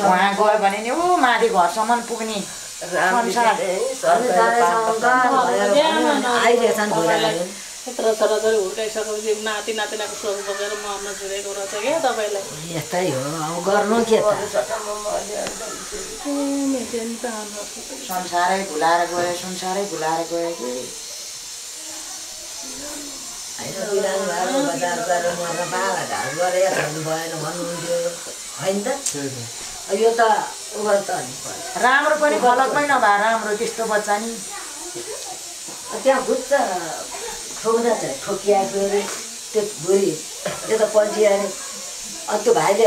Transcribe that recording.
उहाँ गयो भने नि ऊ माथि घरसम्म पुग्ने संसार। आइरहेछन् छोराहरू यत्र छोराछोरी हुर्काइसकेपछि नाति नातिनाको सोच बोकेर मर्न छोडेको रहेछ क्या तपाईँलाई? यस्तै हो। अब गर्नु के त? संसारै भुलाएर गयो संसारै भुलाएर गयो कि? होइन बिरामी भएर बजार गरेर मर्न बालाघाट गरेर खानु भएन भन्नुहुन्थ्यो। होइन? त। यो त। राम्रो पनि फलकमै नभए राम्रो त्यस्तो बच्चा नि त्यहाँ बुझ्छ ठोक्दा ठोकिआएको अरे त्यो बुढी त्यो त पछि अरे अनि त्यो भाइले